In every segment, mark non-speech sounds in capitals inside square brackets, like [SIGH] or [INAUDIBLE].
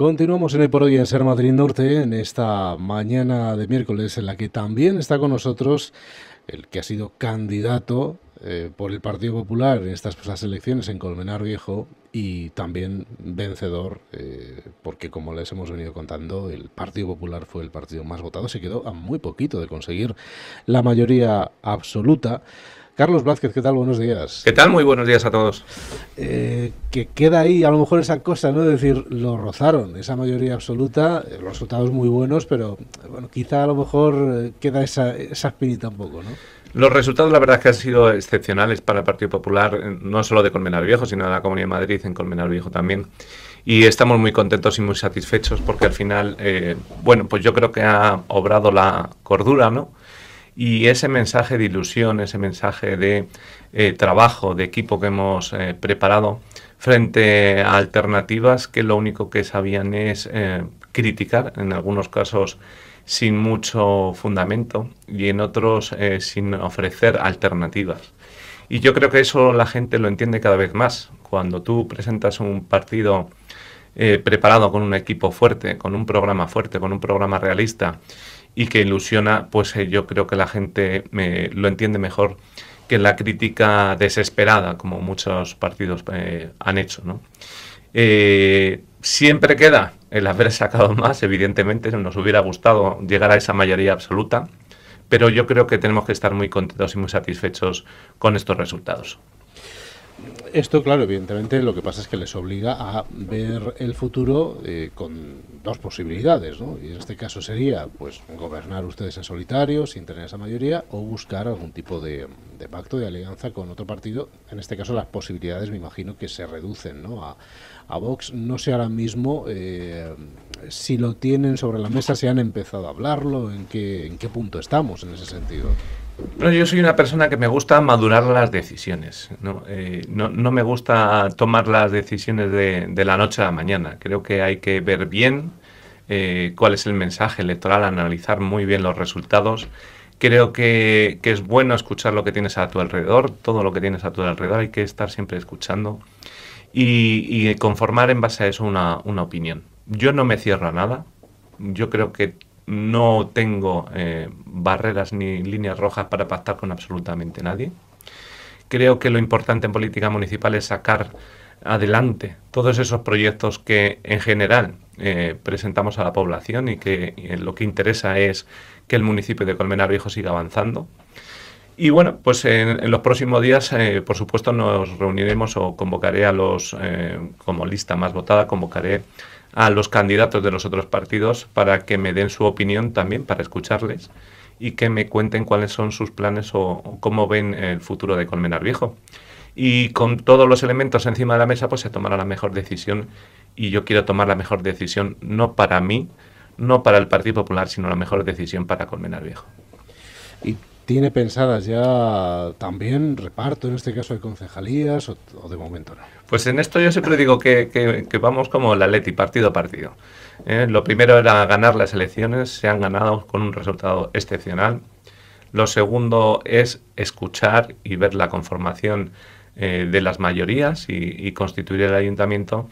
Continuamos en el por hoy en Ser Madrid Norte, en esta mañana de miércoles, en la que también está con nosotros el que ha sido candidato eh, por el Partido Popular en estas elecciones en Colmenar Viejo y también vencedor, eh, porque como les hemos venido contando, el Partido Popular fue el partido más votado, se quedó a muy poquito de conseguir la mayoría absoluta. Carlos Blázquez, ¿qué tal? Buenos días. ¿Qué tal? Muy buenos días a todos. Eh, que queda ahí a lo mejor esa cosa, ¿no? De decir, lo rozaron, esa mayoría absoluta, eh, los resultados muy buenos, pero bueno, quizá a lo mejor eh, queda esa, esa espinita un poco, ¿no? Los resultados, la verdad, es que han sido excepcionales para el Partido Popular, no solo de Colmenar Viejo, sino de la Comunidad de Madrid, en Colmenar Viejo también. Y estamos muy contentos y muy satisfechos porque al final, bueno, pues yo creo que ha obrado la cordura, ¿no? Y ese mensaje de ilusión, ese mensaje de eh, trabajo, de equipo que hemos eh, preparado frente a alternativas que lo único que sabían es eh, criticar, en algunos casos sin mucho fundamento y en otros sin ofrecer alternativas. Y yo creo que eso la gente lo entiende cada vez más. Cuando tú presentas un partido preparado con un equipo fuerte, con un programa fuerte, con un programa realista y que ilusiona, pues eh, yo creo que la gente me, lo entiende mejor que la crítica desesperada, como muchos partidos eh, han hecho. ¿no? Eh, siempre queda el haber [LAUGHS] sacado más, evidentemente, nos hubiera gustado llegar a esa mayoría absoluta, pero yo creo que tenemos que estar muy contentos y muy satisfechos con estos resultados. Esto, claro, evidentemente lo que pasa es que les obliga a ver el futuro eh, con dos posibilidades, ¿no? Y en este caso sería, pues, gobernar ustedes en solitario, sin tener esa mayoría, o buscar algún tipo de, pacto, de alianza con otro partido. En este caso las posibilidades, me imagino, que se reducen, ¿no? A, Vox, no sé ahora mismo eh, si lo tienen sobre la mesa, si han empezado a hablarlo, en qué, en qué punto estamos en ese sentido yo soy una persona que me gusta madurar las decisiones. No, eh, me gusta tomar las decisiones de, la noche a la mañana. Creo que hay que ver bien eh, cuál es el mensaje electoral, analizar muy bien los resultados. Creo que, es bueno escuchar lo que tienes a tu alrededor, todo lo que tienes a tu alrededor, hay que estar siempre escuchando y, conformar en base a eso una opinión. Yo no me cierro a nada, yo creo que no tengo eh, barreras ni líneas rojas para pactar con absolutamente nadie. Creo que lo importante en política municipal es sacar adelante todos esos proyectos que en general eh, presentamos a la población y que eh, lo que interesa es que el municipio de Colmenar Viejo siga avanzando. Y bueno, pues en, los próximos días, por supuesto, nos reuniremos o convocaré a los, como lista más votada, convocaré a los candidatos de los otros partidos para que me den su opinión también, para escucharles y que me cuenten cuáles son sus planes o, cómo ven el futuro de Colmenar Viejo. Y con todos los elementos encima de la mesa, pues se tomará la mejor decisión y yo quiero tomar la mejor decisión no para mí, no para el Partido Popular, sino la mejor decisión para Colmenar Viejo. ¿Tiene pensadas ya también reparto, en este caso de concejalías, o, de momento no? Pues en esto yo siempre digo que, vamos como la Leti, partido a partido. ¿eh? Lo primero era ganar las elecciones, se han ganado con un resultado excepcional. Lo segundo es escuchar y ver la conformación eh, de las mayorías y constituir el ayuntamiento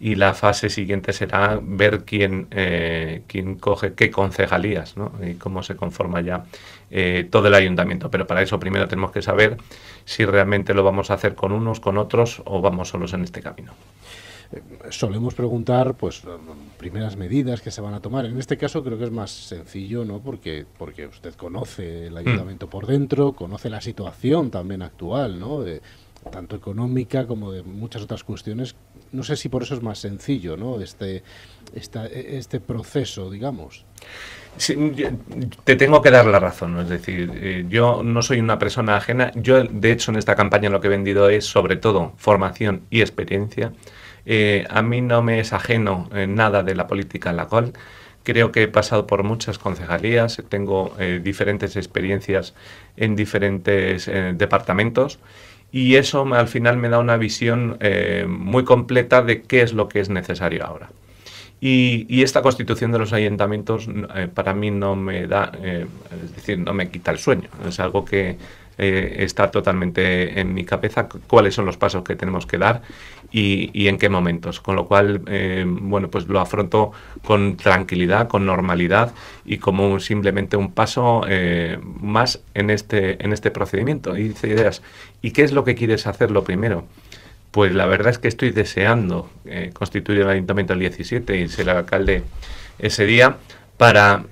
y la fase siguiente será ver quién, eh, quién coge qué concejalías ¿no? y cómo se conforma ya eh, todo el ayuntamiento. Pero para eso primero tenemos que saber si realmente lo vamos a hacer con unos, con otros o vamos solos en este camino. Eh, solemos preguntar, pues, primeras medidas que se van a tomar. En este caso creo que es más sencillo, ¿no? Porque, porque usted conoce el mm. ayuntamiento por dentro, conoce la situación también actual, ¿no? De, tanto económica como de muchas otras cuestiones. No sé si por eso es más sencillo, ¿no? Este, este proceso, digamos. te tengo que dar la razón, es decir, eh, yo no soy una persona ajena, yo de hecho en esta campaña lo que he vendido es sobre todo formación y experiencia. Eh, a mí no me es ajeno eh, nada de la política en la cual creo que he pasado por muchas concejalías, tengo diferentes experiencias en diferentes departamentos y eso al final me da una visión eh, muy completa de qué es lo que es necesario ahora. Y, esta constitución de los ayuntamientos eh, para mí no me da, eh, es decir, no me quita el sueño, es algo que está totalmente en mi cabeza, cuáles son los pasos que tenemos que dar y, en qué momentos. Con lo cual, eh, bueno, pues lo afronto con tranquilidad, con normalidad y como simplemente un paso eh, más en este, en este procedimiento. Y dice ideas, ¿y qué es lo que quieres hacer lo primero? Pues la verdad es que estoy deseando eh, constituir el ayuntamiento el 17 y ser alcalde ese día para...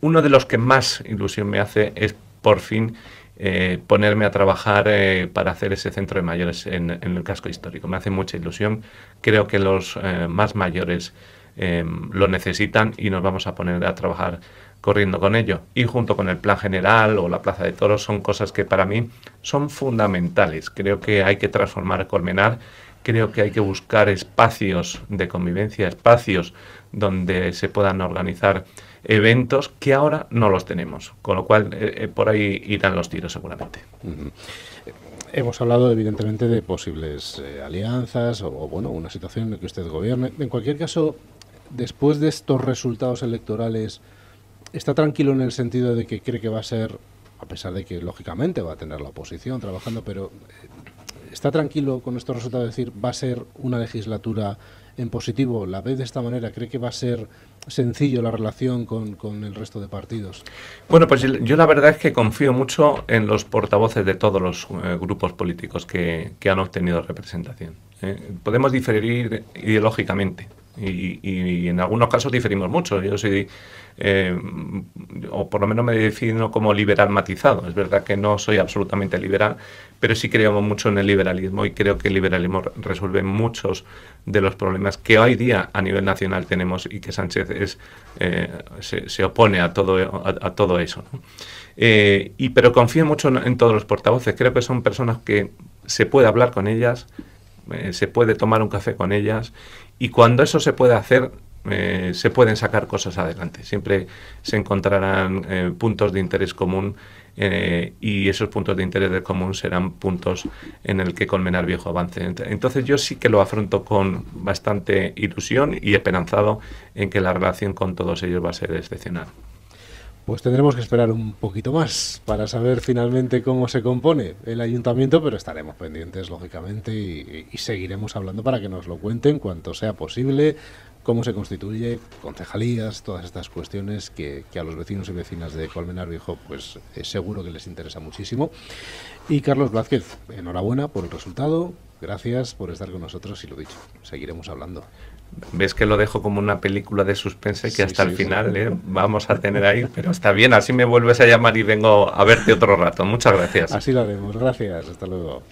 Uno de los que más ilusión me hace es por fin eh, ponerme a trabajar eh, para hacer ese centro de mayores en, el casco histórico. Me hace mucha ilusión. Creo que los eh, más mayores lo necesitan y nos vamos a poner a trabajar corriendo con ello. Y junto con el plan general o la plaza de toros son cosas que para mí son fundamentales. Creo que hay que transformar Colmenar. Creo que hay que buscar espacios de convivencia, espacios donde se puedan organizar eventos que ahora no los tenemos, con lo cual eh, eh, por ahí irán los tiros seguramente. Hemos hablado evidentemente de posibles eh, alianzas o, bueno, una situación en la que usted gobierne. En cualquier caso, después de estos resultados electorales, ¿está tranquilo en el sentido de que cree que va a ser, a pesar de que lógicamente va a tener la oposición trabajando, pero está tranquilo con estos resultados, es decir, va a ser una legislatura en positivo? ¿La ve de esta manera? ¿Cree que va a ser sencillo la relación con, con el resto de partidos? Bueno, pues yo la verdad es que confío mucho en los portavoces de todos los eh, grupos políticos que, que, han obtenido representación. ¿eh? podemos diferir ideológicamente y, y, en algunos casos diferimos mucho. Yo soy eh, o por lo menos me defino como liberal matizado. Es verdad que no soy absolutamente liberal, pero sí creo mucho en el liberalismo y creo que el liberalismo resuelve muchos de los problemas que hoy día a nivel nacional tenemos y que Sánchez es, eh, se, opone a todo, a, todo eso. Eh, y, pero confío mucho en, todos los portavoces. Creo que son personas que se puede hablar con ellas, se puede tomar un café con ellas y cuando eso se puede hacer eh, se pueden sacar cosas adelante. Siempre se encontrarán eh, puntos de interés común eh, y esos puntos de interés común serán puntos en el que Colmenar Viejo avance. Entonces yo sí que lo afronto con bastante ilusión y esperanzado en que la relación con todos ellos va a ser excepcional. Pues tendremos que esperar un poquito más para saber finalmente cómo se compone el ayuntamiento, pero estaremos pendientes, lógicamente, y, seguiremos hablando para que nos lo cuenten cuanto sea posible, cómo se constituye, concejalías, todas estas cuestiones que, a los vecinos y vecinas de Colmenar Viejo pues es seguro que les interesa muchísimo. Y Carlos Blázquez, enhorabuena por el resultado, gracias por estar con nosotros y lo dicho, seguiremos hablando. Ves que lo dejo como una película de suspense que hasta el final ¿eh? vamos a tener ahí, pero está bien, así me vuelves a llamar y vengo a verte otro rato. Muchas gracias. Así lo haremos, gracias, hasta luego.